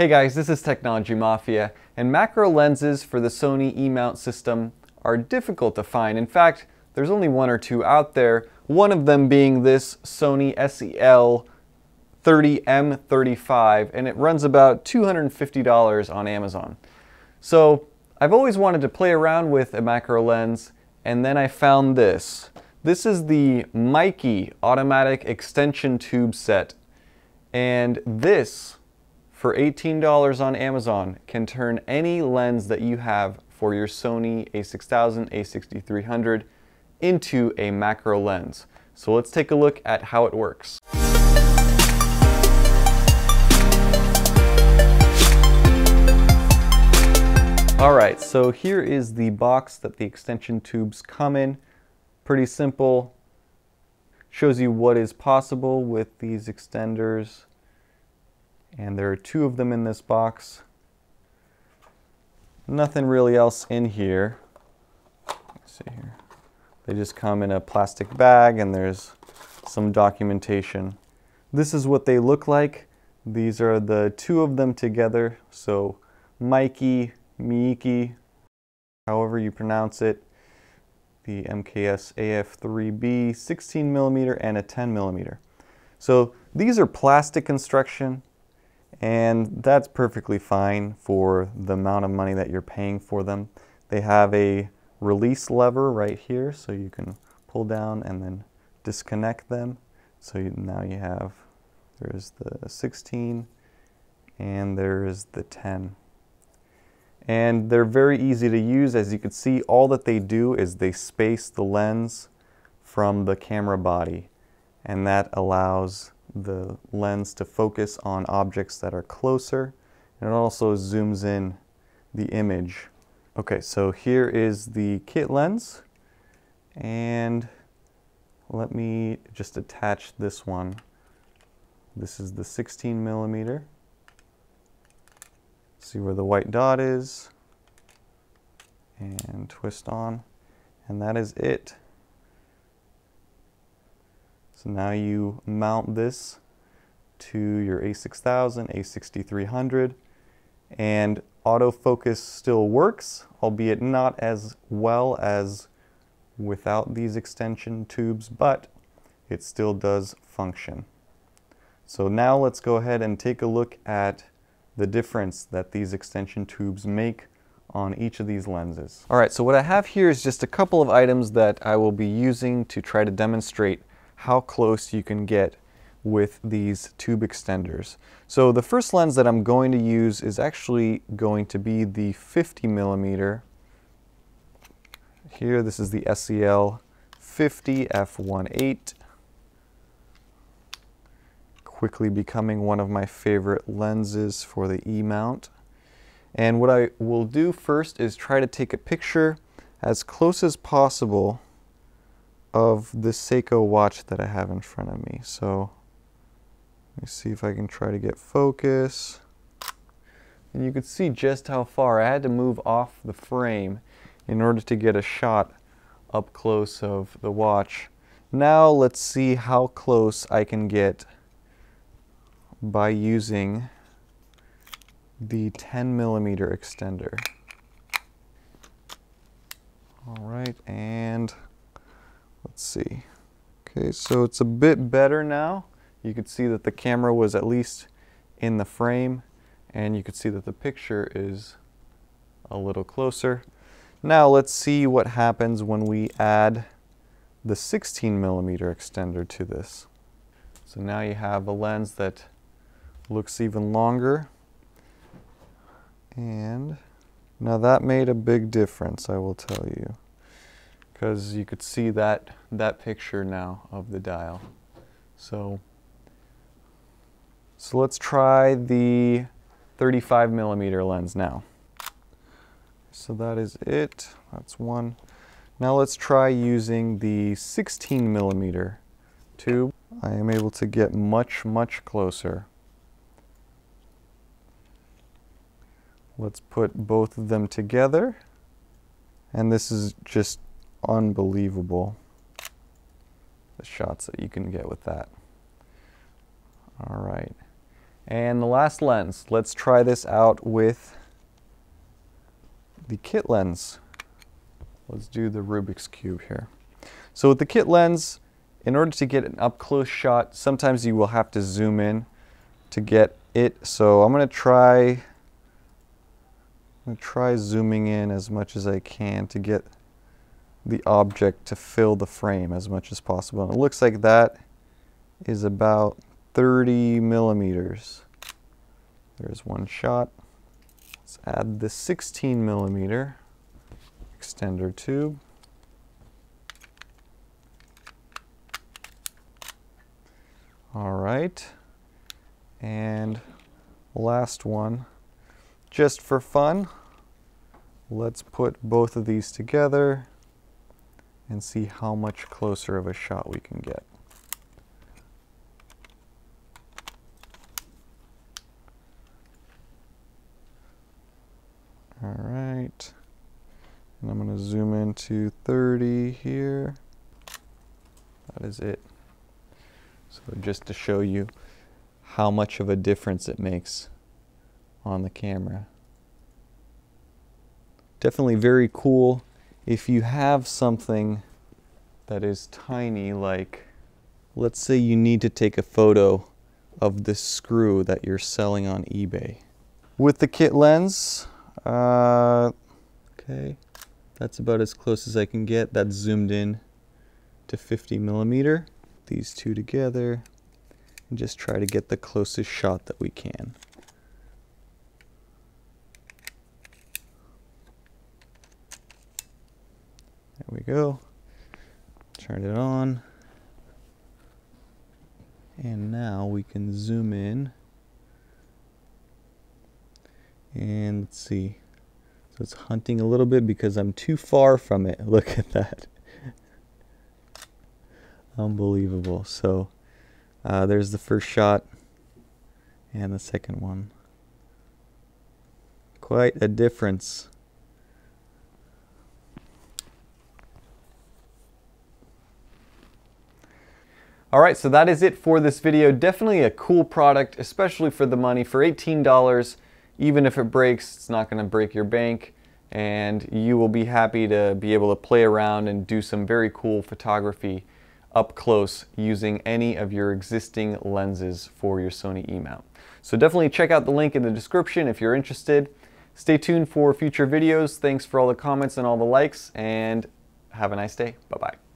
Hey guys, this is Technology Mafia, and macro lenses for the Sony E-mount system are difficult to find. In fact, there's only one or two out there, one of them being this Sony SEL 30M35, and it runs about $250 on Amazon. So I've always wanted to play around with a macro lens, and then I found this. This is the Mikey automatic extension tube set, and this for $18 on Amazon can turn any lens that you have for your Sony a6000, a6300 into a macro lens. So let's take a look at how it works. Alright, so here is the box that the extension tubes come in. Pretty simple. Shows you what is possible with these extenders and there are two of them in this box. Nothing really else in here. Let's see here. They just come in a plastic bag and there's some documentation. This is what they look like. These are the two of them together. So Mikey, Miiki, however you pronounce it. The MKS AF3B 16 millimeter and a 10 millimeter. So these are plastic construction and that's perfectly fine for the amount of money that you're paying for them. They have a release lever right here so you can pull down and then disconnect them. So you, now you have, there's the 16 and there's the 10. And they're very easy to use. As you can see, all that they do is they space the lens from the camera body. And that allows the lens to focus on objects that are closer and it also zooms in the image. Okay, so here is the kit lens and let me just attach this one. This is the 16 millimeter. See where the white dot is and twist on and that is it. So now you mount this to your a6000, a6300, and autofocus still works, albeit not as well as without these extension tubes, but it still does function. So now let's go ahead and take a look at the difference that these extension tubes make on each of these lenses. Alright, so what I have here is just a couple of items that I will be using to try to demonstrate how close you can get with these tube extenders. So the first lens that I'm going to use is actually going to be the 50 millimeter. Here, this is the SEL 50 f1.8. Quickly becoming one of my favorite lenses for the E-mount. And what I will do first is try to take a picture as close as possible of the Seiko watch that I have in front of me. So let me see if I can try to get focus. And you can see just how far I had to move off the frame in order to get a shot up close of the watch. Now let's see how close I can get by using the 10 millimeter extender. All right, and Let's see. Okay, so it's a bit better now. You can see that the camera was at least in the frame and you can see that the picture is a little closer. Now let's see what happens when we add the 16 millimeter extender to this. So now you have a lens that looks even longer and now that made a big difference I will tell you because you could see that, that picture now of the dial. So, so let's try the 35 millimeter lens now. So that is it, that's one. Now let's try using the 16 millimeter tube. I am able to get much, much closer. Let's put both of them together. And this is just unbelievable the shots that you can get with that. All right. And the last lens, let's try this out with the kit lens. Let's do the Rubik's Cube here. So with the kit lens, in order to get an up close shot, sometimes you will have to zoom in to get it. So I'm gonna try, I'm gonna try zooming in as much as I can to get the object to fill the frame as much as possible. And it looks like that is about 30 millimeters. There's one shot. Let's add the 16 millimeter extender tube. All right. And last one, just for fun, let's put both of these together and see how much closer of a shot we can get. All right. And I'm going to zoom into 30 here. That is it. So just to show you how much of a difference it makes on the camera. Definitely very cool if you have something that is tiny like let's say you need to take a photo of this screw that you're selling on eBay. With the kit lens, uh, okay, that's about as close as I can get. That's zoomed in to 50 millimeter. These two together and just try to get the closest shot that we can. There we go. Turn it on. And now we can zoom in and let's see. So it's hunting a little bit because I'm too far from it. Look at that. Unbelievable. So uh, there's the first shot and the second one. Quite a difference. All right, so that is it for this video. Definitely a cool product, especially for the money. For $18, even if it breaks, it's not gonna break your bank and you will be happy to be able to play around and do some very cool photography up close using any of your existing lenses for your Sony E-mount. So definitely check out the link in the description if you're interested. Stay tuned for future videos. Thanks for all the comments and all the likes and have a nice day. Bye-bye.